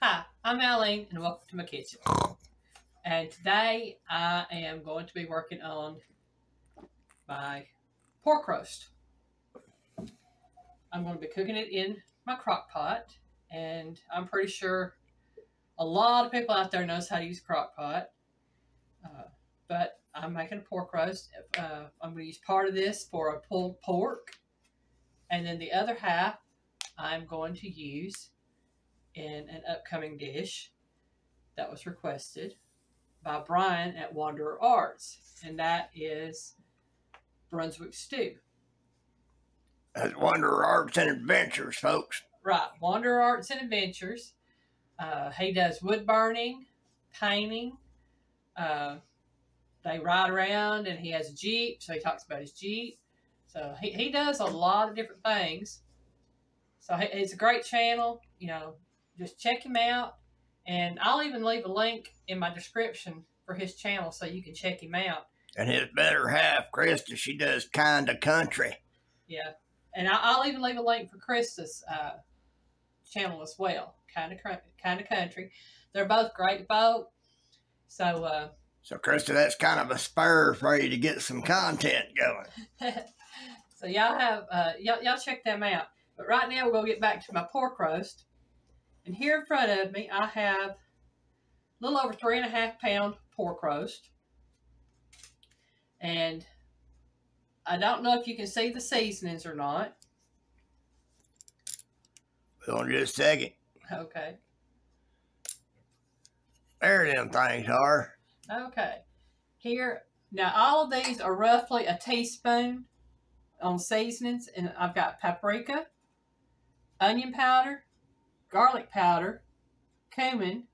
Hi, I'm Alyne, and welcome to my kitchen. And today I am going to be working on my pork roast. I'm going to be cooking it in my crock pot, and I'm pretty sure a lot of people out there knows how to use crock pot. Uh, but I'm making a pork roast. Uh, I'm going to use part of this for a pulled pork, and then the other half I'm going to use in an upcoming dish that was requested by Brian at Wanderer Arts, and that is Brunswick stew. That's Wanderer Arts and Adventures, folks. Right, Wanderer Arts and Adventures. Uh, he does wood burning, painting. Uh, they ride around, and he has a jeep, so he talks about his jeep. So he, he does a lot of different things. So it's a great channel. You know, just check him out. And I'll even leave a link in my description for his channel so you can check him out. And his better half, Krista, she does kinda country. Yeah. And I'll even leave a link for Krista's uh, channel as well. Kind of kind of country. They're both great both. So uh, So, Krista, that's kind of a spur for you to get some content going. so y'all have uh, y'all, y'all check them out. But right now we're gonna get back to my pork roast. And here in front of me I have a little over three and a half pound pork roast. And I don't know if you can see the seasonings or not. Hold on just a second. Okay. There them things are. Okay. Here, now all of these are roughly a teaspoon on seasonings, and I've got paprika, onion powder, garlic powder, cumin,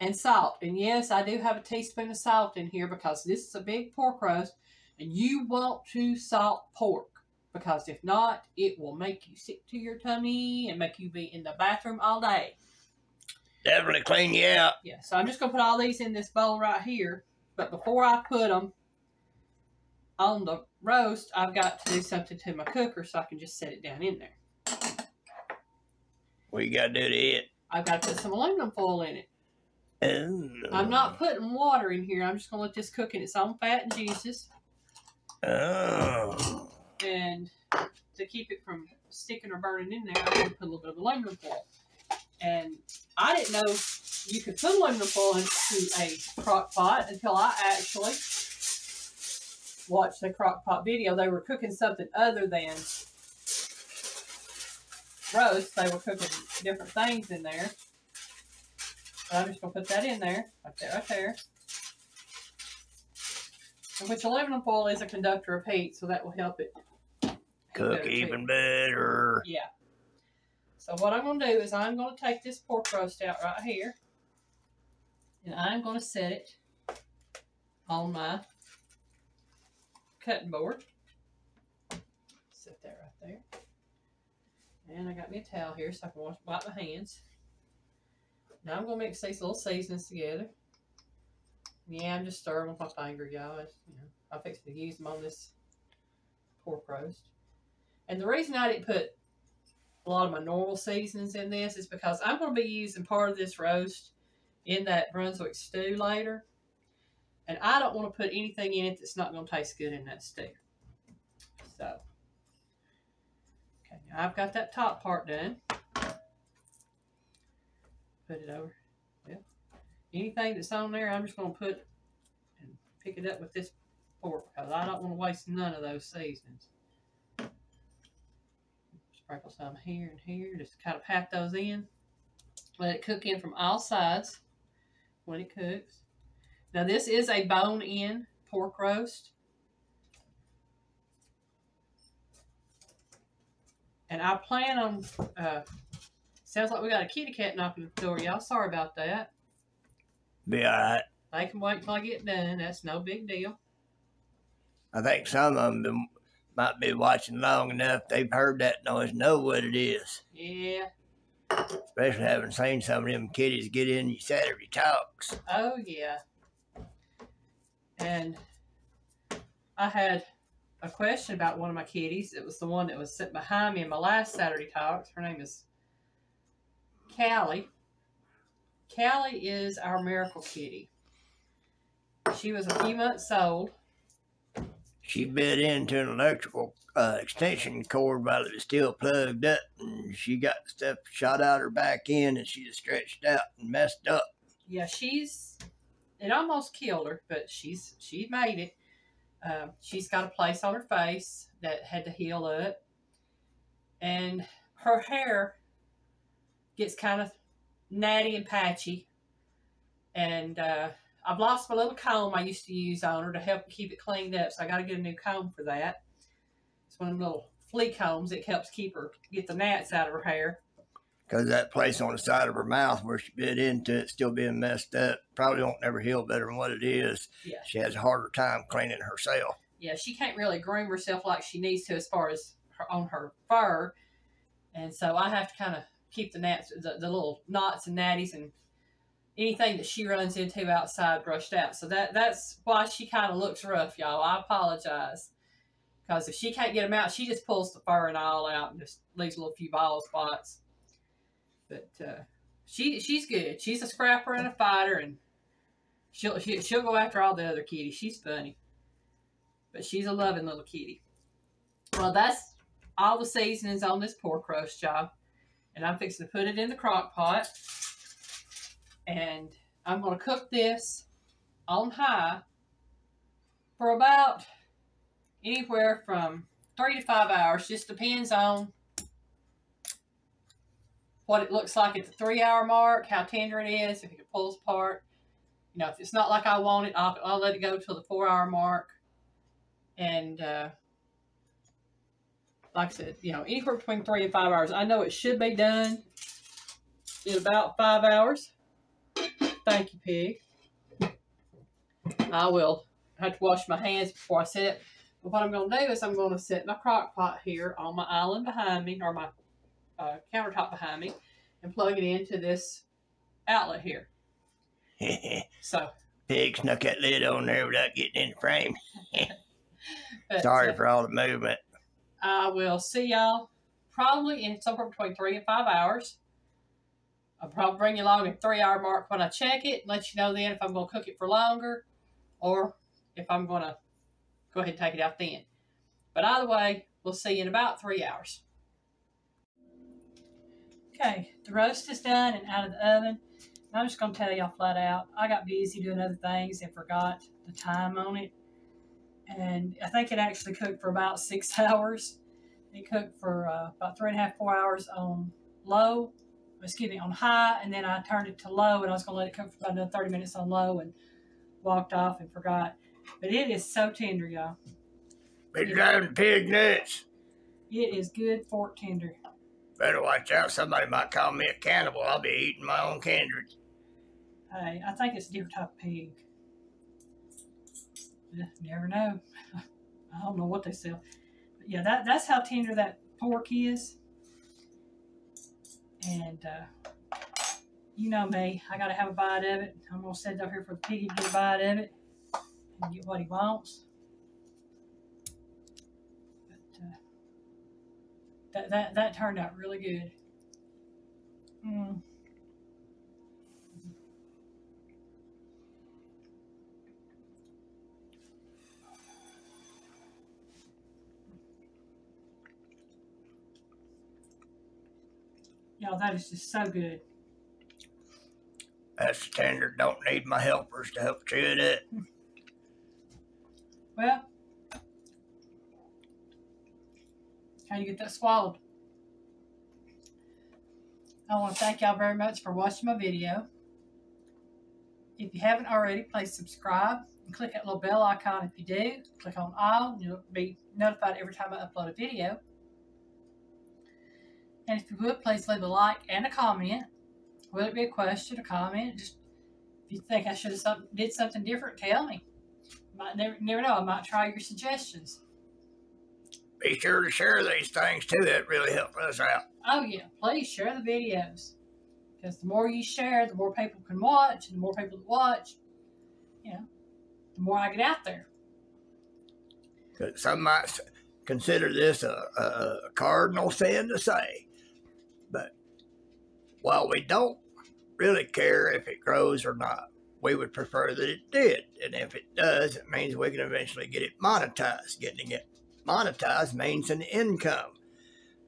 and salt. And yes, I do have a teaspoon of salt in here because this is a big pork roast, and you want to salt pork because if not, it will make you sick to your tummy and make you be in the bathroom all day. Definitely clean you out. Yeah, so I'm just going to put all these in this bowl right here. But before I put them on the roast, I've got to do something to my cooker so I can just set it down in there. What you got to do to it? I've got to put some aluminum foil in it. Oh. I'm not putting water in here. I'm just going to let this cook in its own fat and juices. Oh. And to keep it from sticking or burning in there, I'm going to put a little bit of aluminum foil. And I didn't know you could put aluminum foil into a crock pot until I actually watched the crock pot video. They were cooking something other than roast. They were cooking different things in there. So I'm just going to put that in there, right there, right there. And which aluminum foil is a conductor of heat, so that will help it Cook better, too. even better. Yeah. So what I'm going to do is I'm going to take this pork roast out right here. And I'm going to set it on my cutting board. Set that right there. And I got me a towel here so I can wash, wipe my hands. Now I'm going to mix these little seasonings together. Yeah, I'm just stirring with my finger, y'all. You know, I'm fixing to use them on this pork roast. And the reason I didn't put a lot of my normal seasonings in this is because I'm going to be using part of this roast in that Brunswick stew later. And I don't want to put anything in it that's not going to taste good in that stew. So, okay, now I've got that top part done. Put it over. Well, anything that's on there, I'm just going to put and pick it up with this fork because I don't want to waste none of those seasonings sprinkle some here and here. Just kind of pat those in. Let it cook in from all sides when it cooks. Now this is a bone-in pork roast. And I plan on, uh, sounds like we got a kitty cat knocking at the door, y'all. Sorry about that. Be alright. They can wait till I get done. That's no big deal. I think some of them might be watching long enough. They've heard that noise, know what it is. Yeah. Especially having seen some of them kitties get in your Saturday talks. Oh, yeah. And I had a question about one of my kitties. It was the one that was sitting behind me in my last Saturday talks. Her name is Callie. Callie is our miracle kitty. She was a few months old. She bit into an electrical uh, extension cord while it was still plugged up, and she got stuff shot out her back end, and she just stretched out and messed up. Yeah, she's it almost killed her, but she's she made it. Um, she's got a place on her face that had to heal up, and her hair gets kind of natty and patchy. And uh, I've lost my little comb I used to use on her to help keep it cleaned up, so I got to get a new comb for that. It's one of them little flea combs that helps keep her get the gnats out of her hair. Because that place on the side of her mouth where she bit into it still being messed up probably won't never heal better than what it is. Yeah. She has a harder time cleaning herself. Yeah, she can't really groom herself like she needs to as far as her, on her fur, and so I have to kind of keep the gnats, the, the little knots and natties and anything that she runs into outside brushed out. So that that's why she kind of looks rough, y'all. I apologize. Because if she can't get them out, she just pulls the fur and all out and just leaves a little few bald spots. But uh, she she's good. She's a scrapper and a fighter, and she'll she, she'll go after all the other kitties. She's funny, but she's a loving little kitty. Well, that's all the seasonings on this pork roast job, and I'm fixing to put it in the crock pot, and I'm going to cook this on high for about anywhere from three to five hours. Just depends on what it looks like at the three hour mark, how tender it is, if it pulls apart. You know, if it's not like I want it, I'll, I'll let it go till the four hour mark. And uh, like I said, you know, anywhere between three and five hours. I know it should be done in about five hours. Thank you, Pig. I will have to wash my hands before I set it. But what I'm going to do is I'm going to set my crock pot here on my island behind me, or my uh, countertop behind me, and plug it into this outlet here. So, Pig snuck that lid on there without getting in the frame. but, Sorry uh, for all the movement. I will see y'all probably in somewhere between three and five hours. I'll probably bring you along at three hour mark when I check it. Let you know then if I'm going to cook it for longer or if I'm going to go ahead and take it out then. But either way, we'll see you in about three hours. Okay, the roast is done and out of the oven. I'm just going to tell y'all flat out, I got busy doing other things and forgot the time on it. And I think it actually cooked for about six hours. It cooked for uh, about three and a half, four hours on low, excuse me, on high, and then I turned it to low, and I was going to let it cook for about another 30 minutes on low and walked off and forgot. But it is so tender, y'all. Be driving pig nuts. It is good fork tender. Better watch out. Somebody might call me a cannibal. I'll be eating my own kindred. Hey, I think it's different type pig. You never know. I don't know what they sell. But yeah, that, that's how tender that pork is. And uh, you know me, I got to have a bite of it. I'm going to set it up here for the pig to get a bite of it and get what he wants. But uh, that, that, that turned out really good. Mm. Y'all, that is just so good. That's the tender. Don't need my helpers to help chew it up. Well, how you get that swallowed? I want to thank y'all very much for watching my video. If you haven't already, please subscribe and click that little bell icon if you do. Click on all you'll be notified every time I upload a video. And if you would, please leave a like and a comment. Whether it be a question, a comment, just if you think I should have did something different, tell me. Might never, never know. I might try your suggestions. Be sure to share these things too. That really helps us out. Oh yeah, please share the videos because the more you share, the more people can watch, and the more people that watch, you know, the more I get out there. some might consider this a, a, a cardinal sin to say. But while we don't really care if it grows or not, we would prefer that it did. And if it does, it means we can eventually get it monetized. Getting it monetized means an income.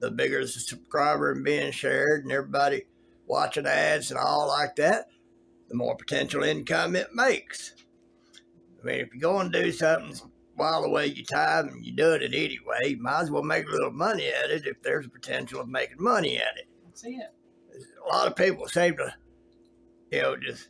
The bigger the subscriber and being shared and everybody watching ads and all like that, the more potential income it makes. I mean, if you go and do something while away your time and you're doing it anyway, you might as well make a little money at it if there's a potential of making money at it. That's it. A lot of people seem to, you know, just,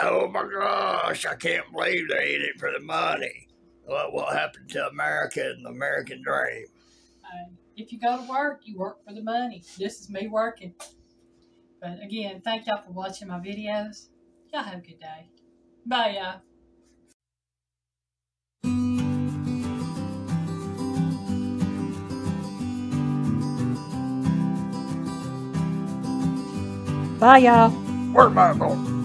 oh my gosh, I can't believe they in it for the money. What, what happened to America and the American dream? Uh, if you go to work, you work for the money. This is me working. But again, thank y'all for watching my videos. Y'all have a good day. Bye, y'all. Bye, y'all. Where am I going?